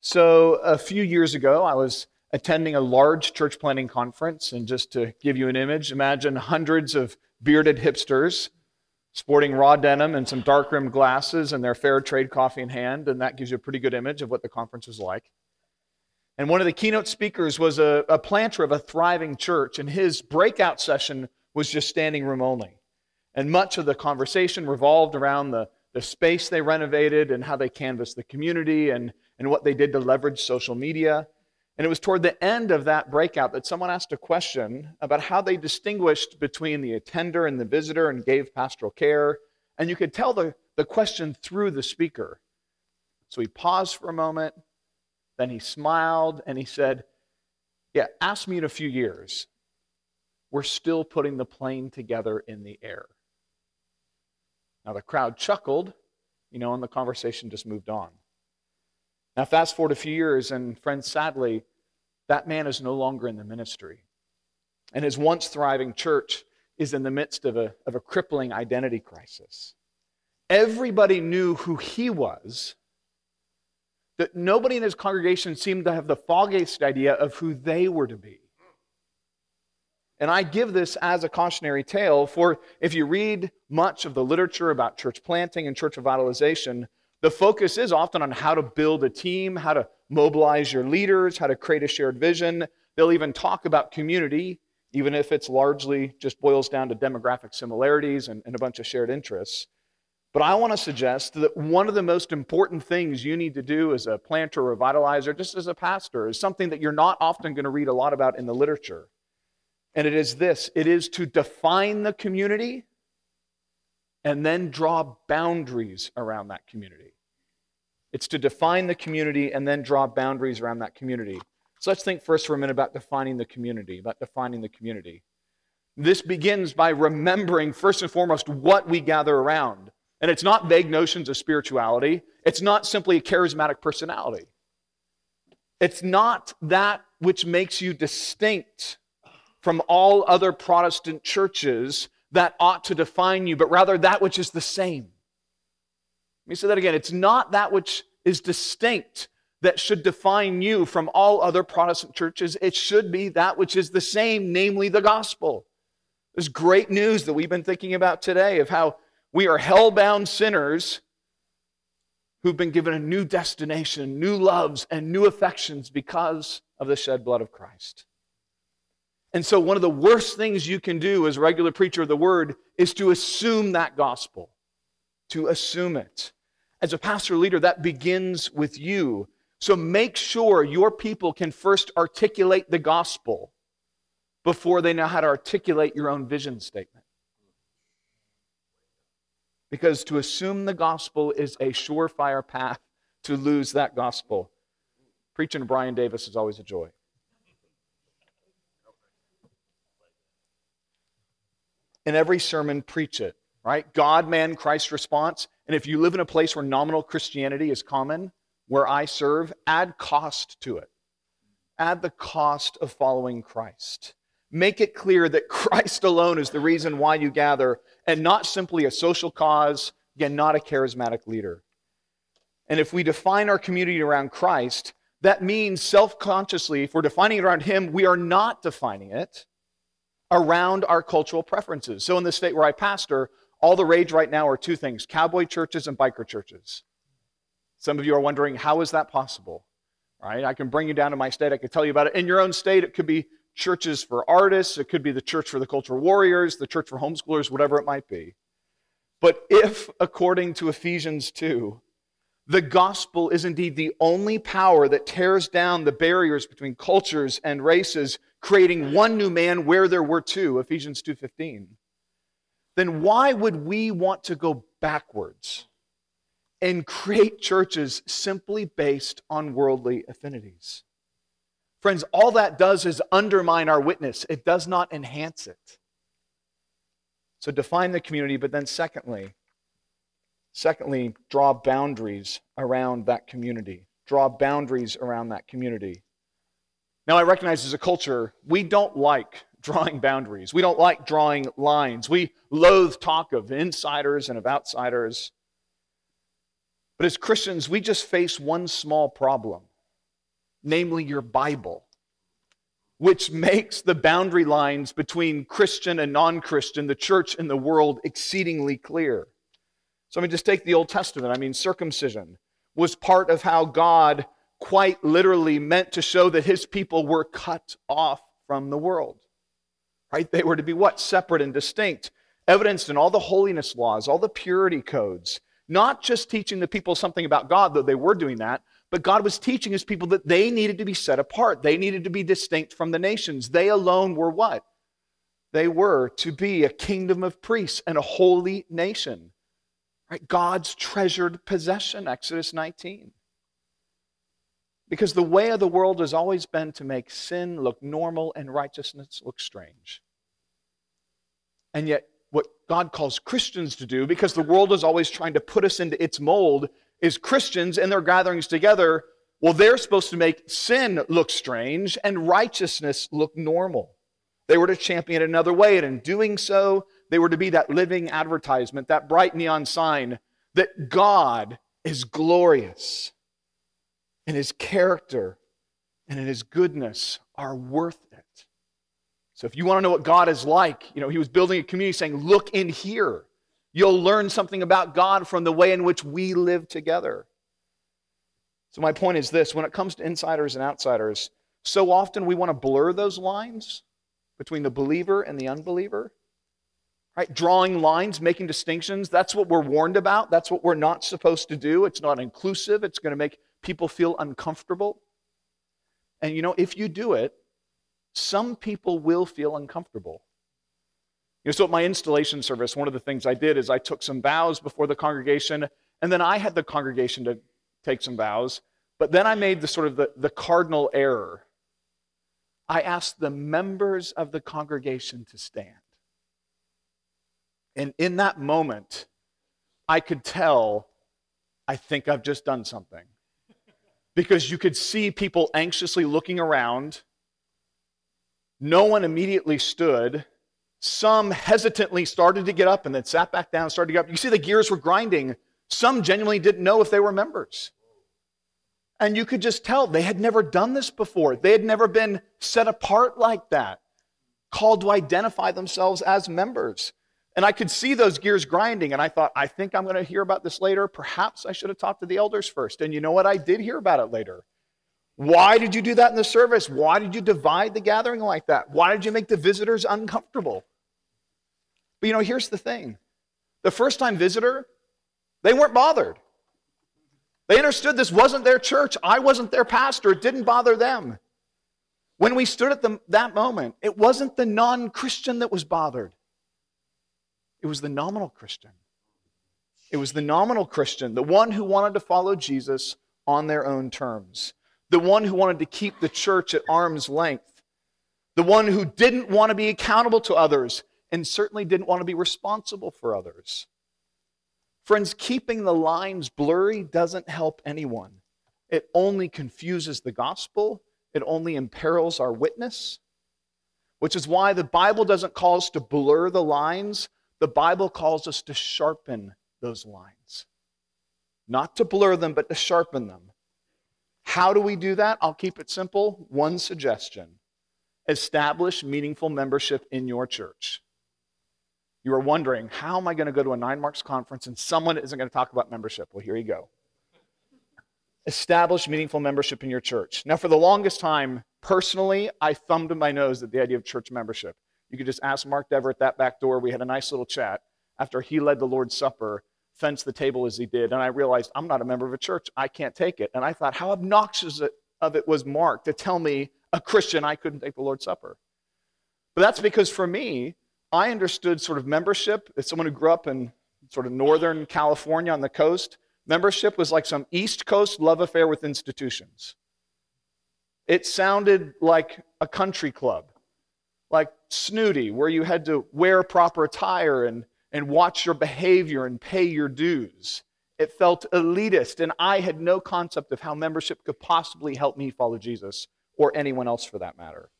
So, a few years ago, I was attending a large church planting conference. And just to give you an image, imagine hundreds of bearded hipsters sporting raw denim and some dark rimmed glasses and their fair trade coffee in hand. And that gives you a pretty good image of what the conference was like. And one of the keynote speakers was a, a planter of a thriving church, and his breakout session was just standing room only. And much of the conversation revolved around the, the space they renovated and how they canvassed the community and, and what they did to leverage social media. And it was toward the end of that breakout that someone asked a question about how they distinguished between the attender and the visitor and gave pastoral care. And you could tell the, the question threw the speaker. So he paused for a moment, then he smiled and he said, Yeah, ask me in a few years. We're still putting the plane together in the air. Now the crowd chuckled, you know, and the conversation just moved on. Now, fast forward a few years, and friends, sadly, that man is no longer in the ministry. And his once thriving church is in the midst of a, of a crippling identity crisis. Everybody knew who he was, that nobody in his congregation seemed to have the foggiest idea of who they were to be. And I give this as a cautionary tale, for if you read much of the literature about church planting and church revitalization, the focus is often on how to build a team, how to mobilize your leaders, how to create a shared vision. They'll even talk about community, even if it's largely just boils down to demographic similarities and, and a bunch of shared interests. But I want to suggest that one of the most important things you need to do as a planter revitalizer, just as a pastor, is something that you're not often going to read a lot about in the literature. And it is this it is to define the community and then draw boundaries around that community. It's to define the community and then draw boundaries around that community. So let's think first for a minute about defining the community, about defining the community. This begins by remembering, first and foremost, what we gather around. And it's not vague notions of spirituality, it's not simply a charismatic personality. It's not that which makes you distinct from all other Protestant churches that ought to define you, but rather that which is the same. Let me say that again. It's not that which is distinct that should define you from all other Protestant churches. It should be that which is the same, namely the gospel. There's great news that we've been thinking about today of how we are hell-bound sinners who've been given a new destination, new loves, and new affections because of the shed blood of Christ. And so, one of the worst things you can do as a regular preacher of the word is to assume that gospel, to assume it. As a pastor leader, that begins with you. So, make sure your people can first articulate the gospel before they know how to articulate your own vision statement. Because to assume the gospel is a surefire path to lose that gospel. Preaching to Brian Davis is always a joy. In every sermon, preach it, right? God, man, Christ response. And if you live in a place where nominal Christianity is common, where I serve, add cost to it. Add the cost of following Christ. Make it clear that Christ alone is the reason why you gather and not simply a social cause, again, not a charismatic leader. And if we define our community around Christ, that means self consciously, if we're defining it around Him, we are not defining it around our cultural preferences. So, in the state where I pastor, all the rage right now are two things cowboy churches and biker churches. Some of you are wondering, how is that possible? Right? I can bring you down to my state, I can tell you about it. In your own state, it could be churches for artists, it could be the church for the cultural warriors, the church for homeschoolers, whatever it might be. But if, according to Ephesians 2, the gospel is indeed the only power that tears down the barriers between cultures and races, creating one new man where there were two, Ephesians 2:15. Then why would we want to go backwards and create churches simply based on worldly affinities? Friends, all that does is undermine our witness. It does not enhance it. So define the community, but then secondly, Secondly, draw boundaries around that community. Draw boundaries around that community. Now, I recognize as a culture, we don't like drawing boundaries. We don't like drawing lines. We loathe talk of insiders and of outsiders. But as Christians, we just face one small problem. namely your Bible, which makes the boundary lines between Christian and non Christian, the church and the world, exceedingly clear. So, let me just take the Old Testament. I mean, circumcision was part of how God quite literally meant to show that his people were cut off from the world. Right? They were to be what? Separate and distinct, evidenced in all the holiness laws, all the purity codes, not just teaching the people something about God, though they were doing that, but God was teaching his people that they needed to be set apart. They needed to be distinct from the nations. They alone were what? They were to be a kingdom of priests and a holy nation. Right? God's treasured possession, Exodus 19. Because the way of the world has always been to make sin look normal and righteousness look strange. And yet, what God calls Christians to do, because the world is always trying to put us into its mold, is Christians and their gatherings together, well, they're supposed to make sin look strange and righteousness look normal. They were to champion it another way, and in doing so, they were to be that living advertisement, that bright neon sign that God is glorious and his character and in his goodness are worth it. So if you want to know what God is like, you know, he was building a community saying, look in here. You'll learn something about God from the way in which we live together. So, my point is this when it comes to insiders and outsiders, so often we want to blur those lines between the believer and the unbeliever. Right? Drawing lines, making distinctions, that's what we're warned about. That's what we're not supposed to do. It's not inclusive, it's going to make people feel uncomfortable. And you know, if you do it, some people will feel uncomfortable. You know, so at my installation service, one of the things I did is I took some vows before the congregation, and then I had the congregation to take some vows. But then I made the sort of the, the cardinal error. I asked the members of the congregation to stand. And in that moment, I could tell, I think I've just done something. Because you could see people anxiously looking around no one immediately stood. Some hesitantly started to get up and then sat back down, started to get up. You see the gears were grinding. Some genuinely didn't know if they were members. And you could just tell they had never done this before. They had never been set apart like that, called to identify themselves as members. And I could see those gears grinding, and I thought, I think I'm going to hear about this later. Perhaps I should have talked to the elders first. And you know what? I did hear about it later. Why did you do that in the service? Why did you divide the gathering like that? Why did you make the visitors uncomfortable? But you know, here's the thing the first time visitor, they weren't bothered. They understood this wasn't their church. I wasn't their pastor. It didn't bother them. When we stood at the, that moment, it wasn't the non Christian that was bothered, it was the nominal Christian. It was the nominal Christian, the one who wanted to follow Jesus on their own terms the one who wanted to keep the church at arm's length, the one who didn't want to be accountable to others and certainly didn't want to be responsible for others. Friends, keeping the lines blurry doesn't help anyone. It only confuses the gospel, it only imperils our witness, which is why the Bible doesn't call us to blur the lines, the Bible calls us to sharpen those lines. Not to blur them, but to sharpen them. How do we do that? I'll keep it simple. One suggestion establish meaningful membership in your church. You are wondering, how am I going to go to a 9Marks conference and someone isn't going to talk about membership? Well, here you go. Establish meaningful membership in your church. Now, for the longest time, personally, I thumbed my nose at the idea of church membership. You could just ask Mark Dever at that back door. We had a nice little chat after he led the Lord's Supper fenced the table as he did. And I realized I'm not a member of a church. I can't take it. And I thought, how obnoxious of it was Mark to tell me, a Christian, I couldn't take the Lord's Supper. But that's because for me, I understood sort of membership as someone who grew up in sort of Northern California on the coast. Membership was like some East Coast love affair with institutions. It sounded like a country club, like snooty, where you had to wear proper attire and and watch your behavior and pay your dues. It felt elitist, and I had no concept of how membership could possibly help me follow Jesus or anyone else for that matter.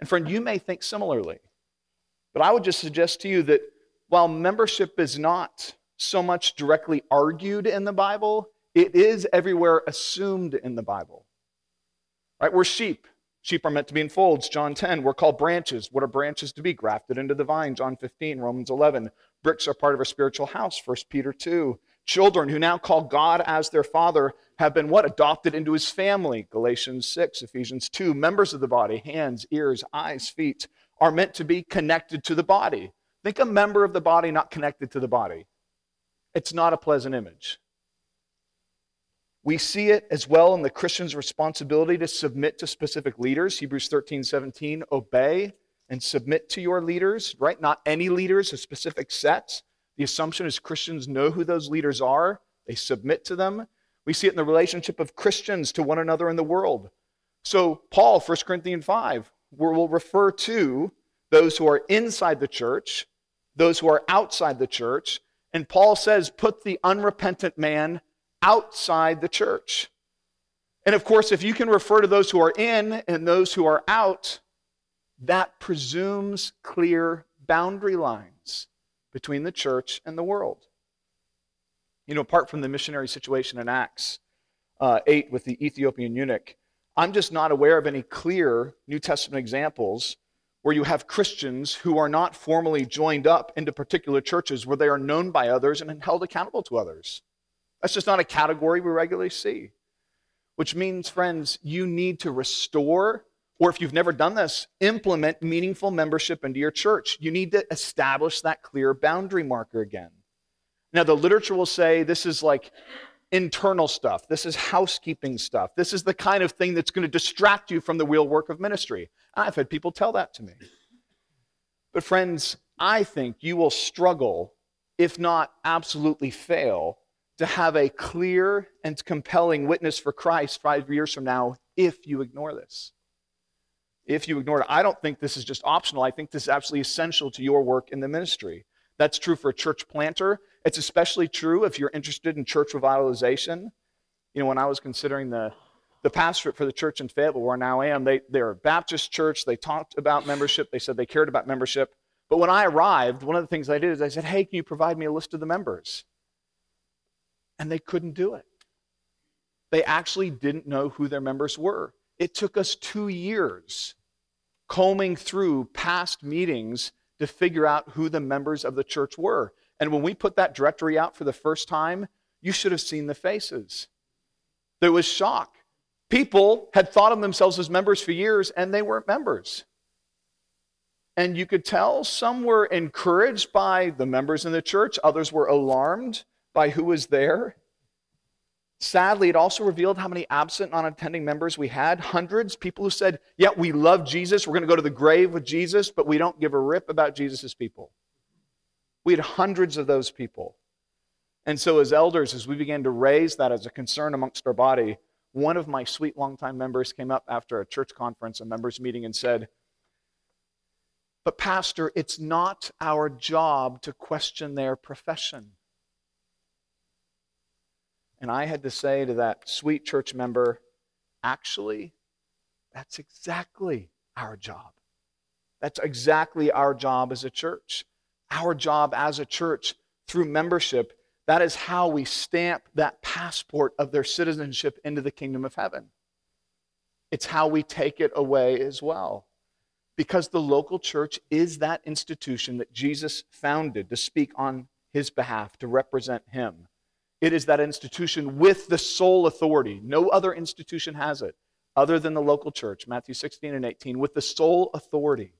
And friend, you may think similarly, but I would just suggest to you that while membership is not so much directly argued in the Bible, it is everywhere assumed in the Bible. Right? We're sheep. Sheep are meant to be in folds, John 10. We're called branches. What are branches to be? Grafted into the vine, John 15, Romans 11. Bricks are part of a spiritual house, 1 Peter 2. Children who now call God as their father have been what? Adopted into his family, Galatians 6, Ephesians 2. Members of the body, hands, ears, eyes, feet, are meant to be connected to the body. Think a member of the body not connected to the body. It's not a pleasant image. We see it as well in the Christian's responsibility to submit to specific leaders. Hebrews 13, 17, obey and submit to your leaders, right? Not any leaders, a specific set. The assumption is Christians know who those leaders are, they submit to them. We see it in the relationship of Christians to one another in the world. So, Paul, 1 Corinthians 5, will refer to those who are inside the church, those who are outside the church. And Paul says, put the unrepentant man outside the church. And of course, if you can refer to those who are in and those who are out, that presumes clear boundary lines between the church and the world. You know, apart from the missionary situation in Acts uh, 8 with the Ethiopian eunuch, I'm just not aware of any clear New Testament examples where you have Christians who are not formally joined up into particular churches where they are known by others and held accountable to others. That's just not a category we regularly see. Which means, friends, you need to restore, or if you've never done this, implement meaningful membership into your church. You need to establish that clear boundary marker again. Now, the literature will say this is like internal stuff, this is housekeeping stuff, this is the kind of thing that's going to distract you from the real work of ministry. I've had people tell that to me. But, friends, I think you will struggle, if not absolutely fail, to have a clear and compelling witness for Christ five years from now if you ignore this. If you ignore it, I don't think this is just optional. I think this is absolutely essential to your work in the ministry. That's true for a church planter. It's especially true if you're interested in church revitalization. You know, when I was considering the, the pastorate for the church in Fayetteville, where I now am, they, they're a Baptist church. They talked about membership. They said they cared about membership. But when I arrived, one of the things I did is I said, hey, can you provide me a list of the members? and they couldn't do it. They actually didn't know who their members were. It took us two years combing through past meetings to figure out who the members of the church were. And when we put that directory out for the first time, you should have seen the faces. There was shock. People had thought of themselves as members for years, and they weren't members. And you could tell some were encouraged by the members in the church, others were alarmed by who was there. Sadly, it also revealed how many absent, non attending members we had. Hundreds, people who said, Yeah, we love Jesus. We're going to go to the grave with Jesus, but we don't give a rip about Jesus' people. We had hundreds of those people. And so, as elders, as we began to raise that as a concern amongst our body, one of my sweet longtime members came up after a church conference, a members' meeting, and said, But, Pastor, it's not our job to question their profession. And I had to say to that sweet church member, actually, that's exactly our job. That's exactly our job as a church. Our job as a church through membership, that is how we stamp that passport of their citizenship into the kingdom of heaven. It's how we take it away as well. Because the local church is that institution that Jesus founded to speak on his behalf, to represent him. It is that institution with the sole authority. No other institution has it other than the local church, Matthew 16 and 18, with the sole authority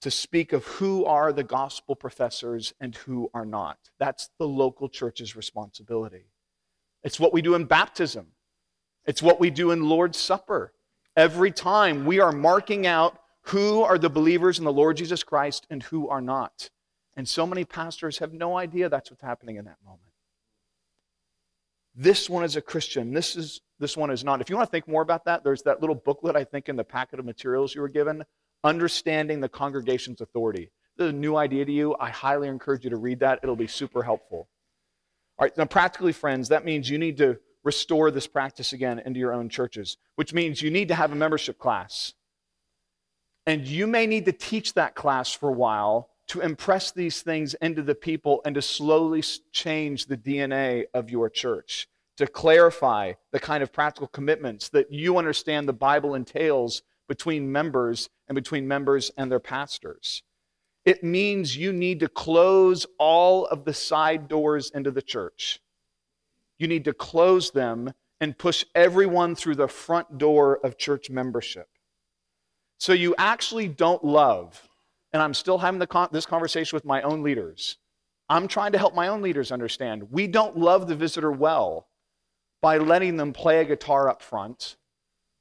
to speak of who are the gospel professors and who are not. That's the local church's responsibility. It's what we do in baptism, it's what we do in Lord's Supper. Every time we are marking out who are the believers in the Lord Jesus Christ and who are not. And so many pastors have no idea that's what's happening in that moment. This one is a Christian. This is this one is not. If you want to think more about that, there's that little booklet I think in the packet of materials you were given, Understanding the Congregation's Authority. This is a new idea to you. I highly encourage you to read that. It'll be super helpful. All right, now practically, friends, that means you need to restore this practice again into your own churches, which means you need to have a membership class. And you may need to teach that class for a while to impress these things into the people and to slowly change the DNA of your church, to clarify the kind of practical commitments that you understand the Bible entails between members and between members and their pastors. It means you need to close all of the side doors into the church. You need to close them and push everyone through the front door of church membership. So you actually don't love, and I'm still having con- this conversation with my own leaders. I'm trying to help my own leaders understand. We don't love the visitor well by letting them play a guitar up front,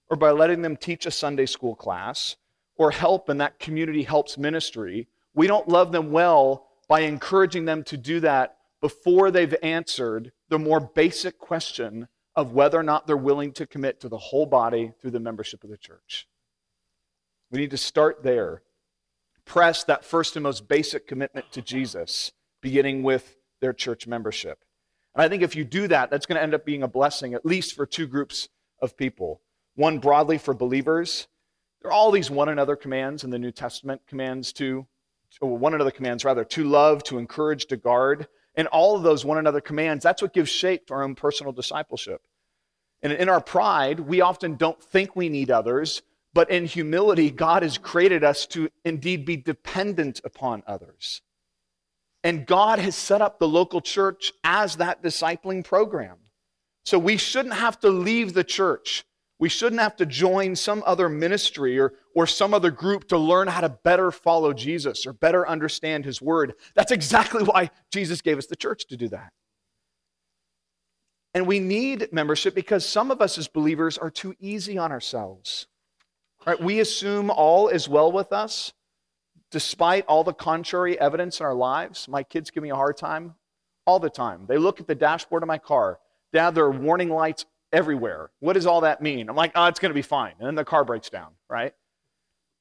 or by letting them teach a Sunday school class, or help in that community helps ministry. We don't love them well by encouraging them to do that before they've answered the more basic question of whether or not they're willing to commit to the whole body through the membership of the church. We need to start there. Press that first and most basic commitment to Jesus, beginning with their church membership. And I think if you do that, that's going to end up being a blessing, at least for two groups of people. One broadly for believers. There are all these one another commands in the New Testament commands to, one another commands rather, to love, to encourage, to guard. And all of those one another commands, that's what gives shape to our own personal discipleship. And in our pride, we often don't think we need others, but in humility, God has created us to indeed be dependent upon others. And God has set up the local church as that discipling program. So we shouldn't have to leave the church. We shouldn't have to join some other ministry or, or some other group to learn how to better follow Jesus or better understand his word. That's exactly why Jesus gave us the church to do that. And we need membership because some of us as believers are too easy on ourselves. Right? We assume all is well with us despite all the contrary evidence in our lives, my kids give me a hard time all the time. They look at the dashboard of my car. Dad, there are warning lights everywhere. What does all that mean? I'm like, oh, it's going to be fine. And then the car breaks down, right?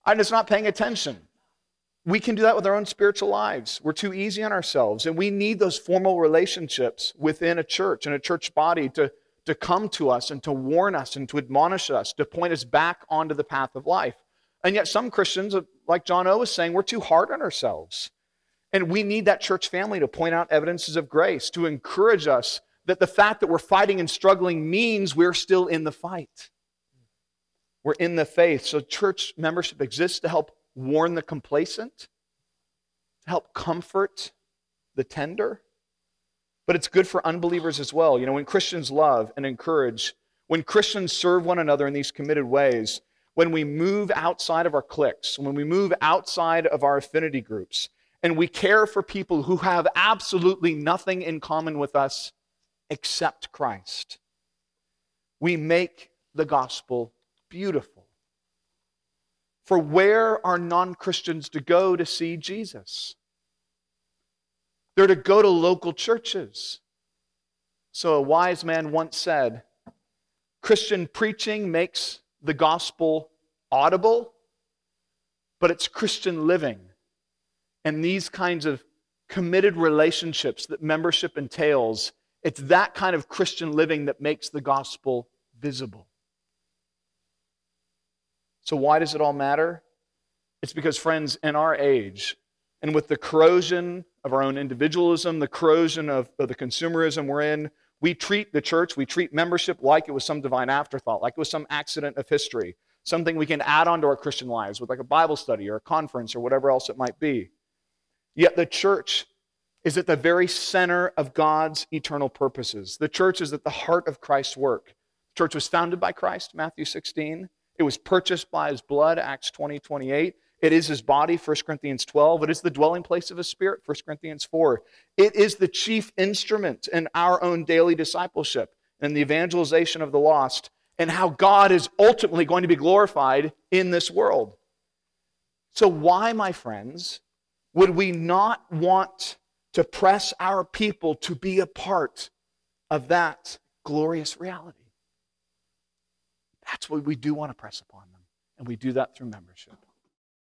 I'm just not paying attention. We can do that with our own spiritual lives. We're too easy on ourselves. And we need those formal relationships within a church and a church body to, to come to us and to warn us and to admonish us, to point us back onto the path of life. And yet, some Christians, uh, like John O was saying, we're too hard on ourselves. And we need that church family to point out evidences of grace, to encourage us that the fact that we're fighting and struggling means we're still in the fight. We're in the faith. So, church membership exists to help warn the complacent, to help comfort the tender. But it's good for unbelievers as well. You know, when Christians love and encourage, when Christians serve one another in these committed ways, when we move outside of our cliques, when we move outside of our affinity groups, and we care for people who have absolutely nothing in common with us except Christ, we make the gospel beautiful. For where are non Christians to go to see Jesus? They're to go to local churches. So a wise man once said Christian preaching makes the gospel audible, but it's Christian living. And these kinds of committed relationships that membership entails, it's that kind of Christian living that makes the gospel visible. So, why does it all matter? It's because, friends, in our age, and with the corrosion of our own individualism, the corrosion of, of the consumerism we're in, we treat the church, we treat membership like it was some divine afterthought, like it was some accident of history, something we can add on to our Christian lives with like a Bible study or a conference or whatever else it might be. Yet the church is at the very center of God's eternal purposes. The church is at the heart of Christ's work. The church was founded by Christ, Matthew 16. It was purchased by his blood, Acts 20, 28. It is his body, 1 Corinthians 12. It is the dwelling place of his spirit, 1 Corinthians 4. It is the chief instrument in our own daily discipleship and the evangelization of the lost and how God is ultimately going to be glorified in this world. So, why, my friends, would we not want to press our people to be a part of that glorious reality? That's what we do want to press upon them, and we do that through membership.